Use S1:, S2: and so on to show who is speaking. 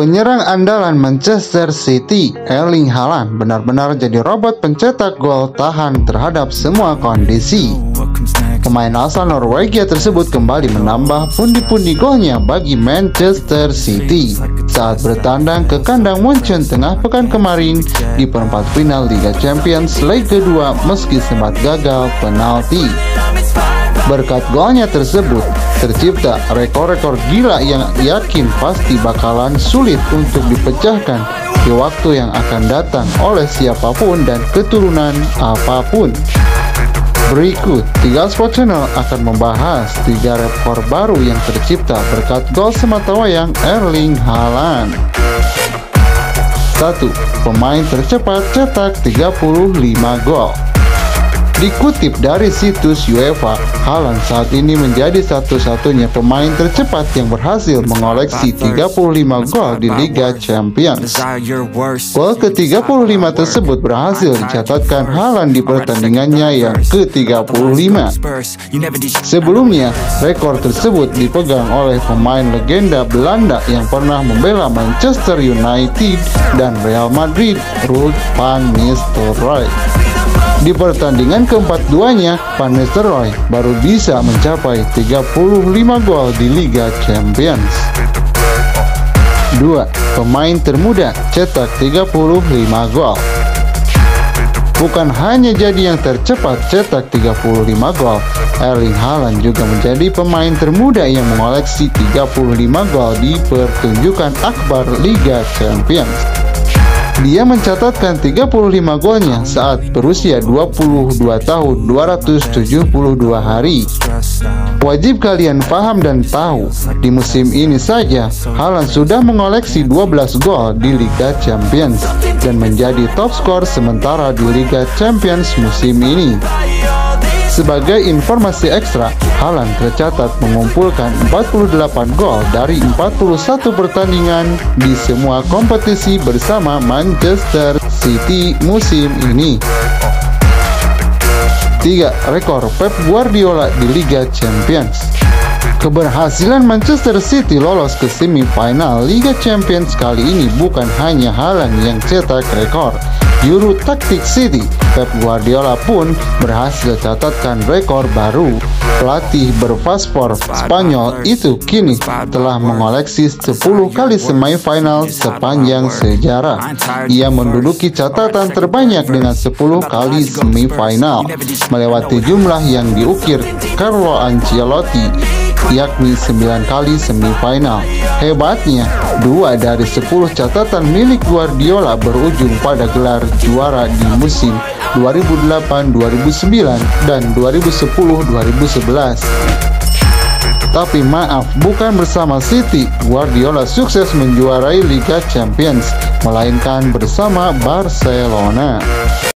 S1: Penyerang andalan Manchester City, Erling Haaland, benar-benar jadi robot pencetak gol tahan terhadap semua kondisi. Pemain asal Norwegia tersebut kembali menambah pundi-pundi golnya bagi Manchester City saat bertandang ke kandang Munchen tengah pekan kemarin di perempat final Liga Champions leg kedua meski sempat gagal penalti. Berkat golnya tersebut, tercipta rekor-rekor gila yang yakin pasti bakalan sulit untuk dipecahkan di waktu yang akan datang oleh siapa pun dan keturunan apa pun. Berikut, tiga Sport Channel akan membahas tiga rekor baru yang tercipta berkat gol sematawayang Erling Haaland. 1. Pemain tercepat cetak 35 gol Dikutip dari situs UEFA, Haaland saat ini menjadi satu-satunya pemain tercepat yang berhasil mengoleksi 35 gol di Liga Champions. Gol ke-35 tersebut berhasil dicatatkan Haaland di pertandingannya yang ke-35. Sebelumnya, rekor tersebut dipegang oleh pemain legenda Belanda yang pernah membela Manchester United dan Real Madrid, Ruud van Nistelrooy. Di pertandingan keempat duanya, Van Nistelrooy baru bisa mencapai 35 gol di Liga Champions. 2. Pemain termuda cetak 35 gol Bukan hanya jadi yang tercepat cetak 35 gol, Erling Haaland juga menjadi pemain termuda yang mengoleksi 35 gol di pertunjukan akbar Liga Champions. Dia mencatatkan 35 golnya saat berusia 22 tahun 272 hari. Wajib kalian paham dan tahu, di musim ini saja Haaland sudah mengoleksi 12 gol di Liga Champions dan menjadi top skor sementara di Liga Champions musim ini. Sebagai informasi ekstra, Haaland tercatat mengumpulkan 48 gol dari 41 pertandingan di semua kompetisi bersama Manchester City musim ini. 3. Rekor Pep Guardiola di Liga Champions Keberhasilan Manchester City lolos ke semifinal Liga Champions kali ini bukan hanya Haaland yang cetak rekor, Juru taktik City, Pep Guardiola pun berhasil catatkan rekor baru. Pelatih berpaspor Spanyol itu kini telah mengoleksi 10 kali semifinal sepanjang sejarah. Ia menduduki catatan terbanyak dengan 10 kali semifinal, melewati jumlah yang diukir Carlo Ancelotti yakni 9 kali semifinal. Hebatnya, dua dari 10 catatan milik Guardiola berujung pada gelar juara di musim 2008-2009 dan 2010-2011. Tapi maaf, bukan bersama City, Guardiola sukses menjuarai Liga Champions, melainkan bersama Barcelona.